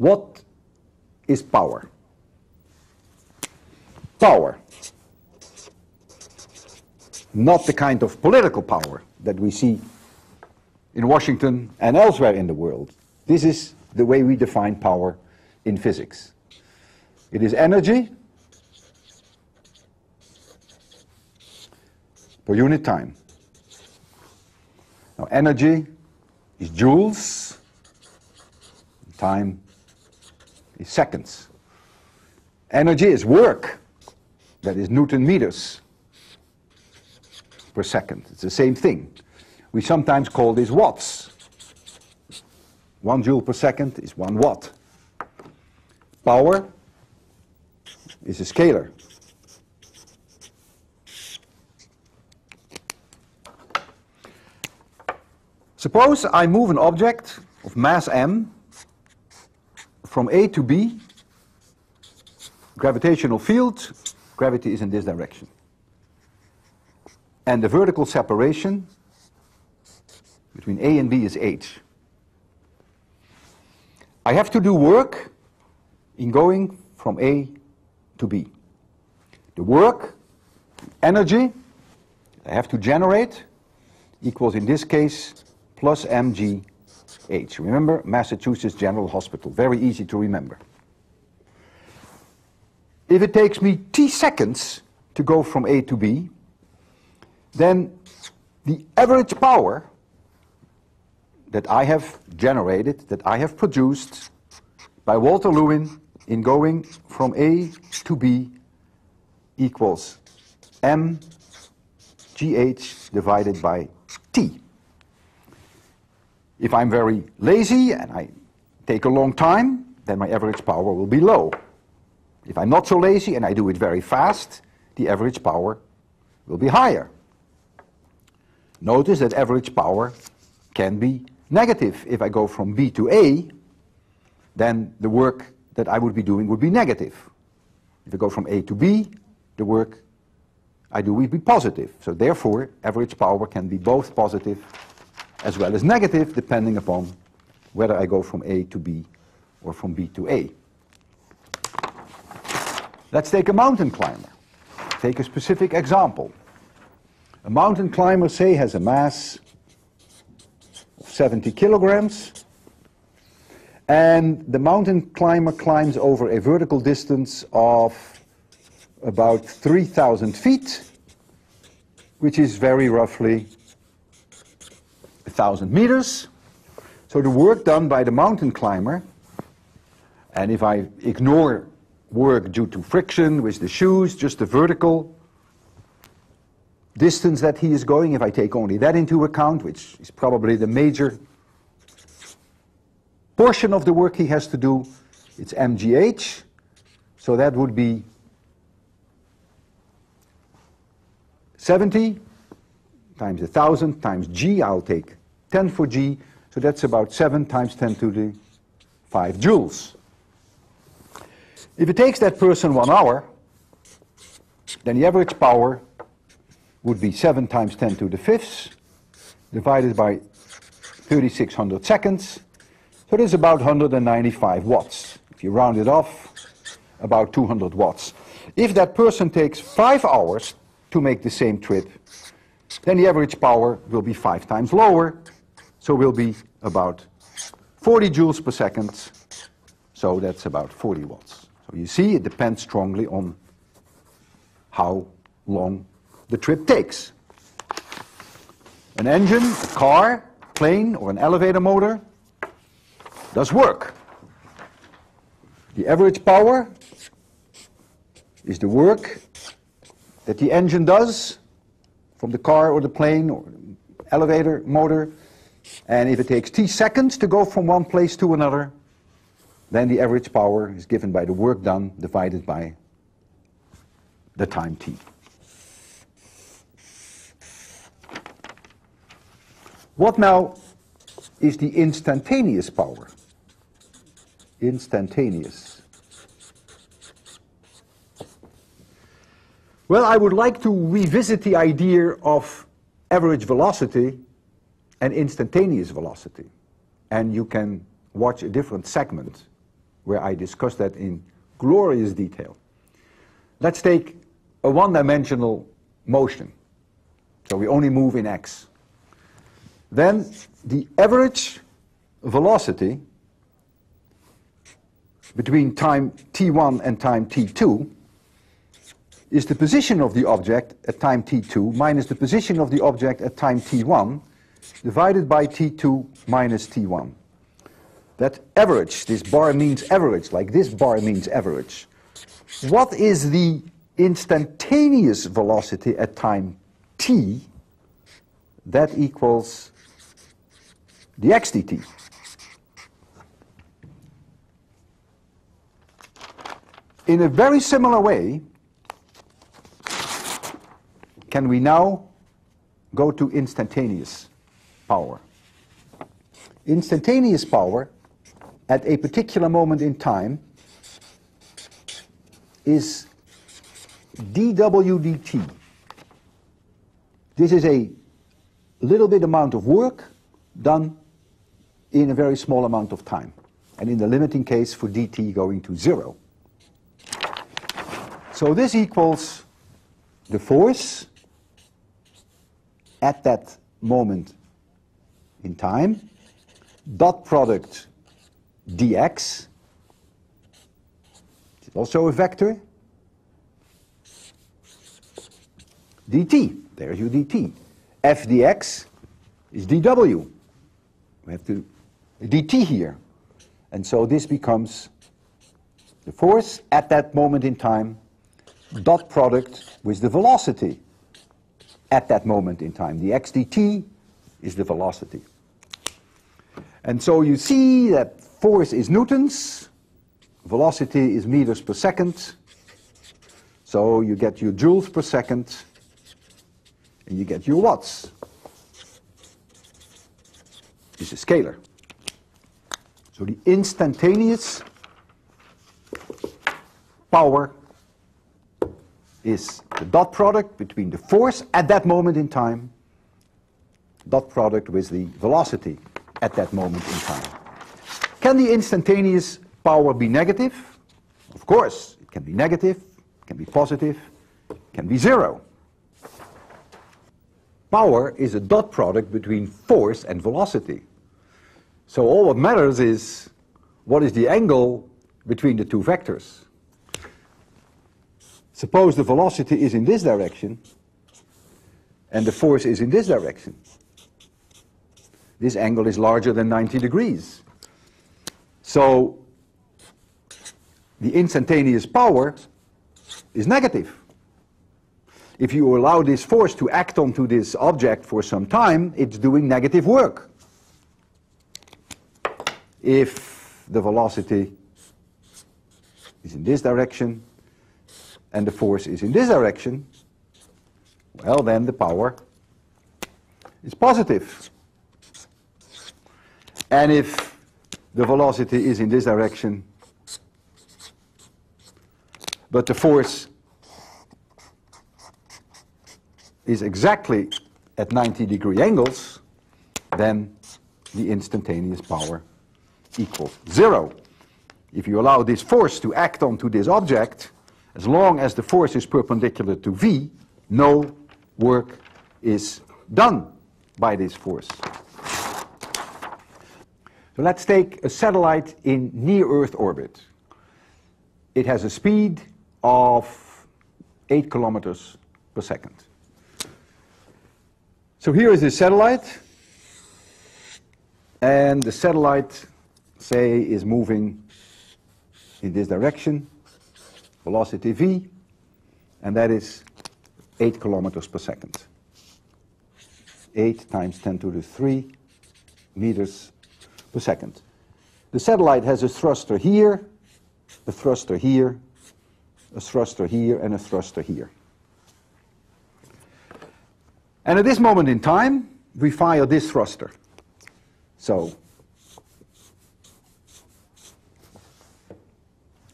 What is power? Power. Not the kind of political power that we see in Washington and elsewhere in the world. This is the way we define power in physics. It is energy per unit time. Now, energy is joules, time seconds. Energy is work, that is Newton meters per second. It's the same thing. We sometimes call this watts. One joule per second is one watt. Power is a scalar. Suppose I move an object of mass m from A to B, gravitational field, gravity is in this direction. And the vertical separation between A and B is h. I have to do work in going from A to B. The work, energy, I have to generate equals in this case plus mgh. Remember, Massachusetts General Hospital, very easy to remember. If it takes me t seconds to go from A to B, then the average power that I have generated, that I have produced by Walter Lewin in going from A to B equals mgh divided by t. If I'm very lazy and I take a long time, then my average power will be low. If I'm not so lazy and I do it very fast, the average power will be higher. Notice that average power can be negative. If I go from B to A, then the work that I would be doing would be negative. If I go from A to B, the work I do would be positive. So therefore, average power can be both positive as well as negative, depending upon whether I go from A to B or from B to A. Let's take a mountain climber. Take a specific example. A mountain climber, say, has a mass of 70 kilograms. And the mountain climber climbs over a vertical distance of about 3,000 feet, which is very roughly 1,000 meters. So the work done by the mountain climber, and if I ignore work due to friction with the shoes, just the vertical distance that he is going, if I take only that into account, which is probably the major portion of the work he has to do, it's mgh. So that would be 70 times 1,000 times g. I'll take 10 for g. So that's about 7 times 10 to the 5 joules. If it takes that person one hour, then the average power would be 7 times 10 to the fifth divided by 3600 seconds. So is about 195 watts. If you round it off, about 200 watts. If that person takes 5 hours to make the same trip, then the average power will be 5 times lower, so will be about 40 joules per second, so that's about 40 watts. So you see, it depends strongly on how long the trip takes. An engine, a car, plane, or an elevator motor does work. The average power is the work that the engine does from the car or the plane or elevator motor. And if it takes t seconds to go from one place to another, then the average power is given by the work done divided by the time t. What now is the instantaneous power? Instantaneous. Well, I would like to revisit the idea of average velocity and instantaneous velocity. And you can watch a different segment where I discuss that in glorious detail. Let's take a one-dimensional motion. So we only move in x. Then the average velocity between time t1 and time t2 is the position of the object at time t2 minus the position of the object at time t1 divided by t2 minus t1. That average, this bar means average, like this bar means average. What is the instantaneous velocity at time t? That equals the x dt. In a very similar way, can we now go to instantaneous power? Instantaneous power at a particular moment in time is dw dt. This is a little bit amount of work done in a very small amount of time. And in the limiting case for dt going to zero. So this equals the force at that moment in time, dot product dx, also a vector, dt, there's your dt. f dx is dw. We have to dt here. And so this becomes the force at that moment in time dot product with the velocity at that moment in time. The x dt is the velocity. And so you see that force is newtons, velocity is meters per second, so you get your joules per second, and you get your watts. This is scalar. So the instantaneous power is the dot product between the force at that moment in time, dot product with the velocity at that moment in time. Can the instantaneous power be negative? Of course, it can be negative, it can be positive, it can be zero. Power is a dot product between force and velocity. So all what matters is what is the angle between the two vectors. Suppose the velocity is in this direction and the force is in this direction. This angle is larger than 90 degrees. So the instantaneous power is negative. If you allow this force to act onto this object for some time, it's doing negative work. If the velocity is in this direction, and the force is in this direction, well, then the power is positive. And if the velocity is in this direction, but the force is exactly at 90 degree angles, then the instantaneous power equals zero. If you allow this force to act onto this object, as long as the force is perpendicular to V, no work is done by this force. Let's take a satellite in near-Earth orbit. It has a speed of 8 kilometers per second. So here is the satellite, and the satellite, say, is moving in this direction velocity v, and that is 8 kilometers per second. 8 times 10 to the 3 meters per second. The satellite has a thruster here, a thruster here, a thruster here, and a thruster here. And at this moment in time, we fire this thruster. So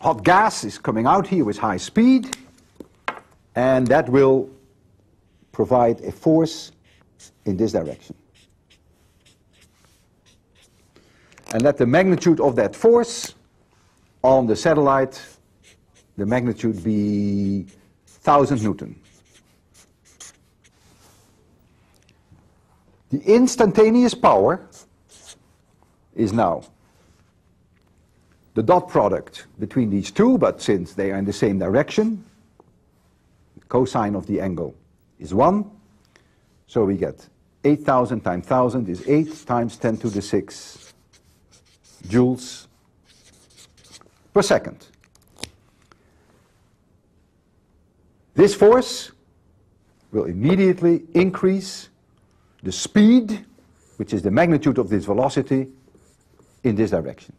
hot gas is coming out here with high speed, and that will provide a force in this direction. And let the magnitude of that force on the satellite, the magnitude be 1000 Newton. The instantaneous power is now the dot product between these two, but since they are in the same direction, the cosine of the angle is 1. So we get 8,000 times 1,000 is 8 times 10 to the 6 joules per second. This force will immediately increase the speed, which is the magnitude of this velocity, in this direction.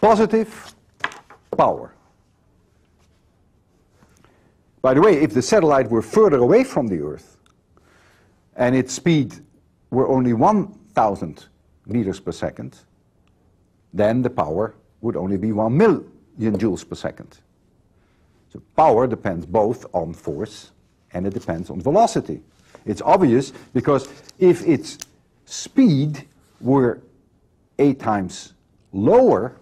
Positive power. By the way, if the satellite were further away from the Earth and its speed were only 1,000 meters per second, then the power would only be 1 million joules per second. So power depends both on force and it depends on velocity. It's obvious because if its speed were eight times lower,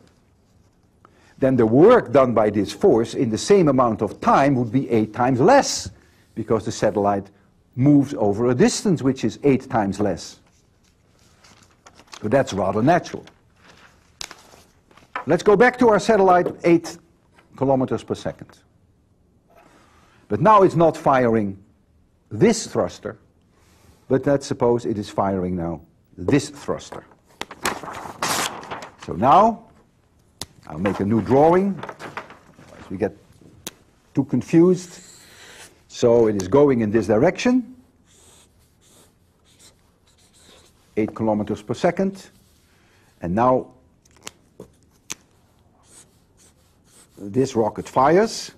then the work done by this force in the same amount of time would be eight times less because the satellite moves over a distance which is eight times less. So that's rather natural. Let's go back to our satellite, 8 kilometers per second. But now it's not firing this thruster, but let's suppose it is firing now this thruster. So now I'll make a new drawing, we get too confused. So it is going in this direction, 8 kilometers per second, and now this rocket fires,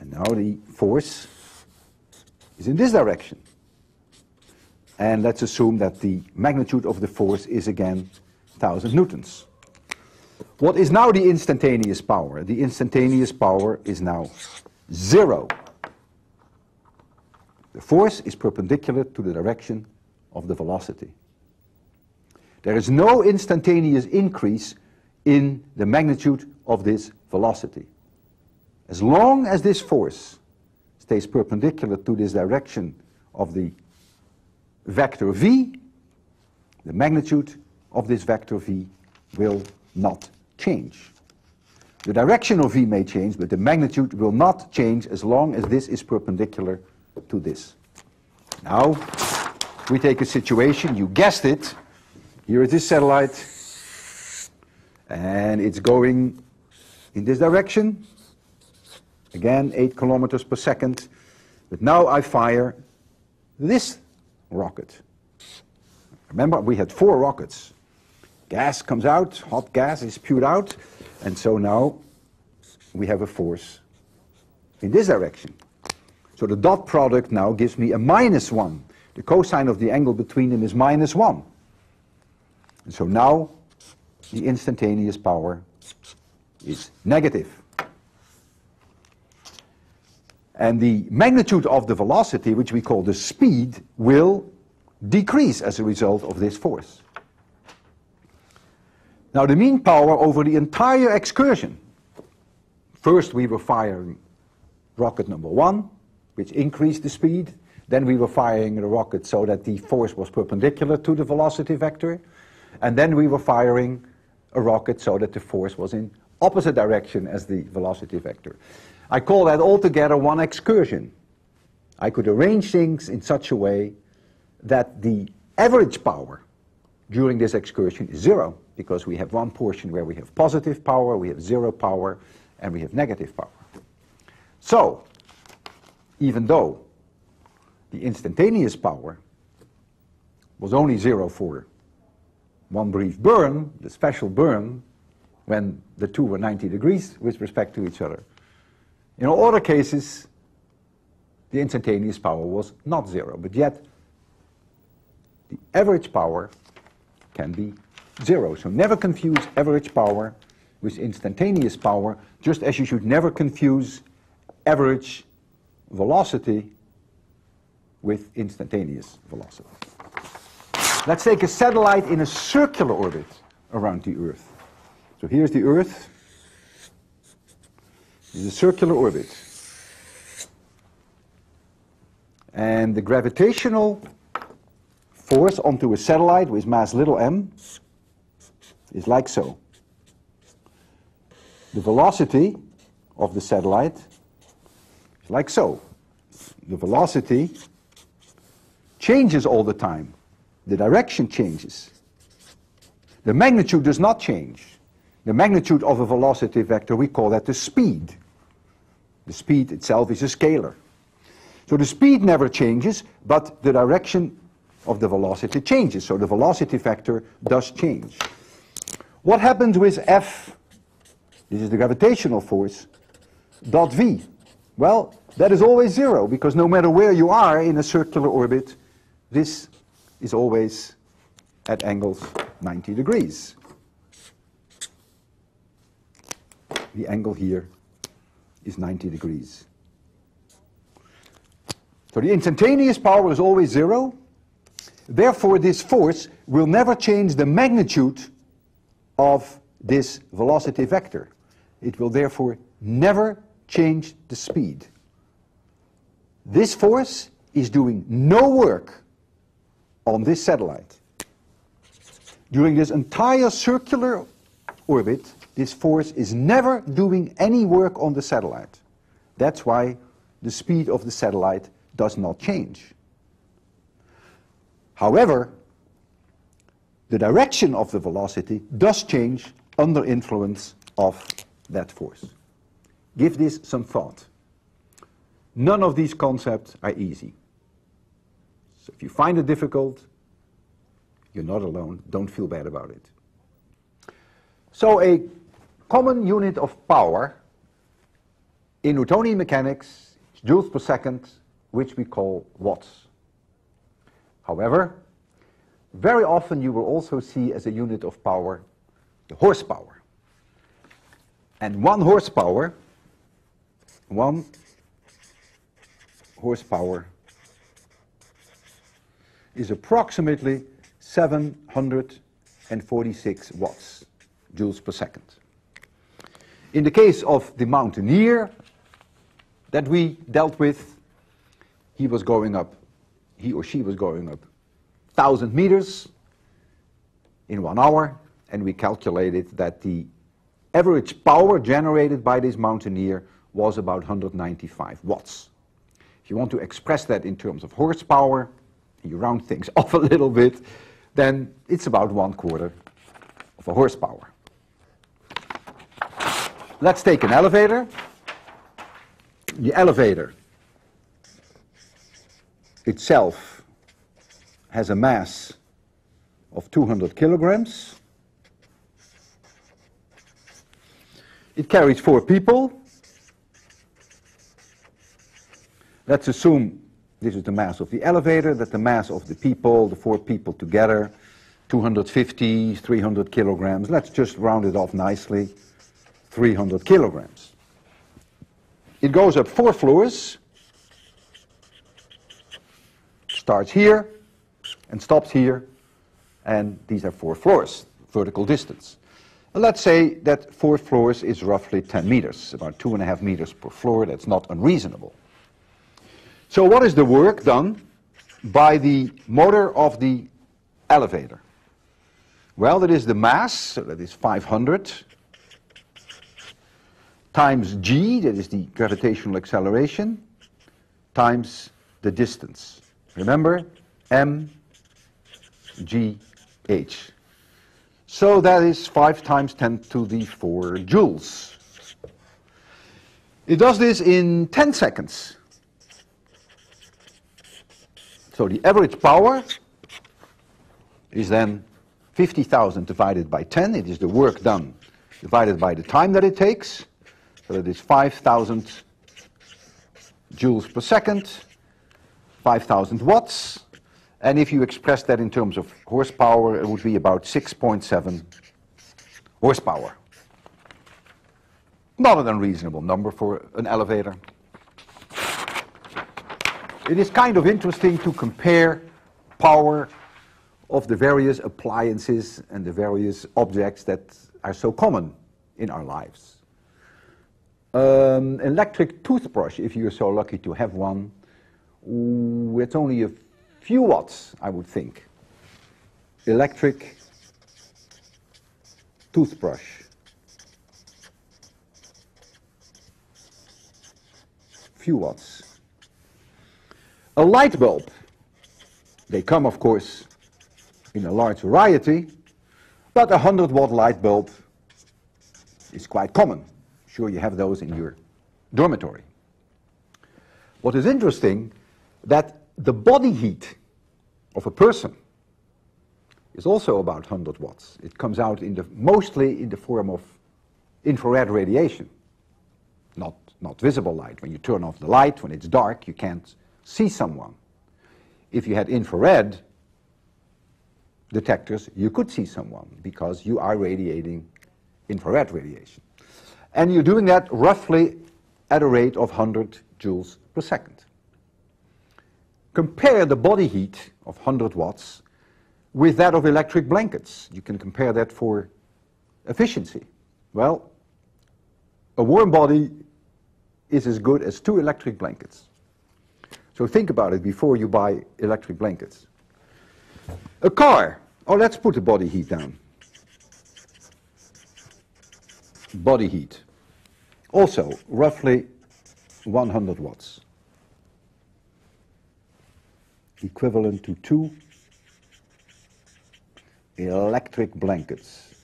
and now the force is in this direction. And let's assume that the magnitude of the force is again 1000 newtons. What is now the instantaneous power? The instantaneous power is now zero. The force is perpendicular to the direction of the velocity. There is no instantaneous increase in the magnitude of this velocity. As long as this force stays perpendicular to this direction of the vector v, the magnitude of this vector v will not change. The direction of v may change, but the magnitude will not change as long as this is perpendicular to this. Now, we take a situation, you guessed it, here is this satellite, and it's going in this direction, again 8 kilometers per second, but now I fire this rocket. Remember, we had four rockets. Gas comes out, hot gas is spewed out, and so now we have a force in this direction. So the dot product now gives me a minus 1. The cosine of the angle between them is minus 1. And so now the instantaneous power is negative. And the magnitude of the velocity, which we call the speed, will decrease as a result of this force. Now the mean power over the entire excursion. First we were firing rocket number one, which increased the speed. Then we were firing the rocket so that the force was perpendicular to the velocity vector. And then we were firing a rocket so that the force was in opposite direction as the velocity vector. I call that altogether one excursion. I could arrange things in such a way that the average power during this excursion is zero, because we have one portion where we have positive power, we have zero power, and we have negative power. So, even though the instantaneous power was only zero for one brief burn, the special burn, when the two were 90 degrees with respect to each other, in all other cases, the instantaneous power was not zero, but yet the average power can be zero. So never confuse average power with instantaneous power, just as you should never confuse average velocity with instantaneous velocity. Let's take a satellite in a circular orbit around the Earth. So here's the Earth. It's a circular orbit. And the gravitational force onto a satellite with mass little m is like so. The velocity of the satellite is like so. The velocity changes all the time. The direction changes. The magnitude does not change. The magnitude of a velocity vector, we call that the speed. The speed itself is a scalar. So the speed never changes, but the direction of the velocity changes. So the velocity vector does change. What happens with F, this is the gravitational force, dot V? Well, that is always zero, because no matter where you are in a circular orbit, this is always at angles 90 degrees. The angle here is 90 degrees. So the instantaneous power is always zero. Therefore, this force will never change the magnitude of this velocity vector. It will therefore never change the speed. This force is doing no work on this satellite. During this entire circular orbit, this force is never doing any work on the satellite. That's why the speed of the satellite does not change. However, the direction of the velocity does change under influence of that force. Give this some thought. None of these concepts are easy. So if you find it difficult, you're not alone. Don't feel bad about it. So a common unit of power in Newtonian mechanics is joules per second, which we call watts. However, very often you will also see as a unit of power the horsepower. And one horsepower, one horsepower is approximately 746 watts, joules per second. In the case of the mountaineer that we dealt with, he was going up, he or she was going up 1,000 meters in one hour, and we calculated that the average power generated by this mountaineer was about 195 watts. If you want to express that in terms of horsepower, you round things off a little bit, then it's about one quarter of a horsepower. Let's take an elevator. The elevator itself has a mass of 200 kilograms. It carries four people. Let's assume this is the mass of the elevator, that's the mass of the people, the four people together, 250, 300 kilograms. Let's just round it off nicely, 300 kilograms. It goes up four floors, starts here and stops here, and these are four floors, vertical distance. And let's say that four floors is roughly 10 meters, about two and a half meters per floor. That's not unreasonable. So what is the work done by the motor of the elevator? Well, that is the mass, so that is 500, times g, that is the gravitational acceleration, times the distance. Remember, m, g, h. So that is 5 times 10 to the 4 joules. It does this in 10 seconds. So the average power is then 50,000 divided by 10. It is the work done divided by the time that it takes. So that is 5,000 joules per second, 5,000 watts. And if you express that in terms of horsepower, it would be about 6.7 horsepower. Not an unreasonable number for an elevator. It is kind of interesting to compare power of the various appliances and the various objects that are so common in our lives. Um, electric toothbrush, if you're so lucky to have one, it's only a few watts, I would think. Electric toothbrush. Few watts. A light bulb. They come, of course, in a large variety, but a 100 watt light bulb is quite common. Sure, you have those in your dormitory. What is interesting, that the body heat of a person is also about 100 watts. It comes out in the, mostly in the form of infrared radiation, not, not visible light. When you turn off the light, when it's dark, you can't see someone. If you had infrared detectors, you could see someone because you are radiating infrared radiation. And you're doing that roughly at a rate of 100 joules per second. Compare the body heat of 100 watts with that of electric blankets. You can compare that for efficiency. Well, a warm body is as good as two electric blankets. So think about it before you buy electric blankets. A car. Oh, let's put the body heat down. Body heat. Also, roughly 100 watts. Equivalent to two electric blankets.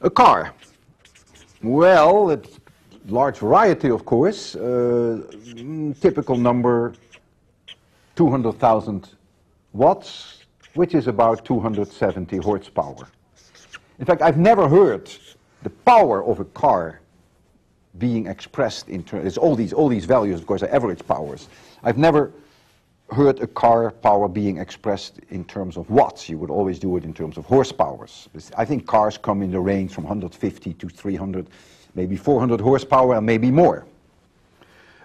A car. Well, it's large variety, of course. Uh, typical number 200,000 watts, which is about 270 horsepower. In fact, I've never heard the power of a car being expressed in terms, all these, all these values, of course, are average powers. I've never heard a car power being expressed in terms of watts. You would always do it in terms of horsepowers. I think cars come in the range from 150 to 300, maybe 400 horsepower, and maybe more.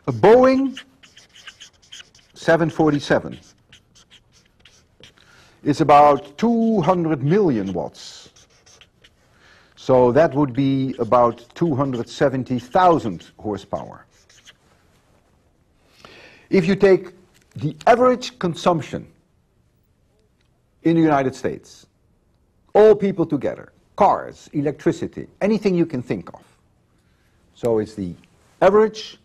A Boeing 747 is about 200 million watts. So that would be about 270,000 horsepower. If you take the average consumption in the United States, all people together, cars, electricity, anything you can think of. So it's the average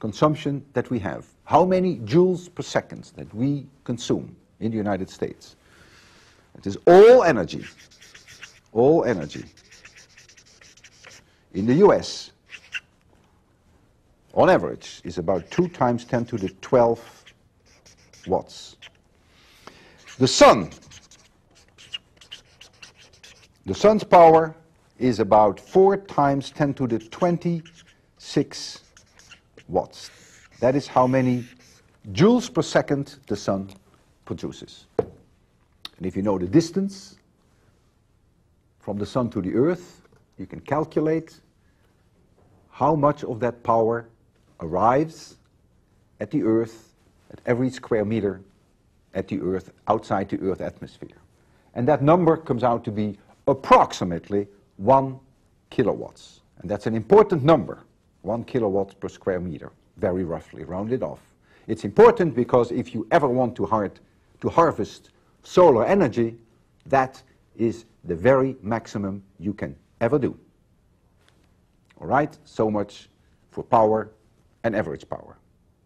consumption that we have. How many joules per second that we consume in the United States. It is all energy, all energy. In the US, on average, is about 2 times 10 to the 12 watts. The sun, the sun's power is about 4 times 10 to the 26 watts. That is how many joules per second the sun produces. And if you know the distance from the sun to the earth, you can calculate how much of that power arrives at the earth at every square meter at the Earth, outside the Earth atmosphere. And that number comes out to be approximately 1 kilowatts. And that's an important number, 1 kilowatt per square meter, very roughly, rounded off. It's important because if you ever want to, to harvest solar energy, that is the very maximum you can ever do. All right, so much for power and average power.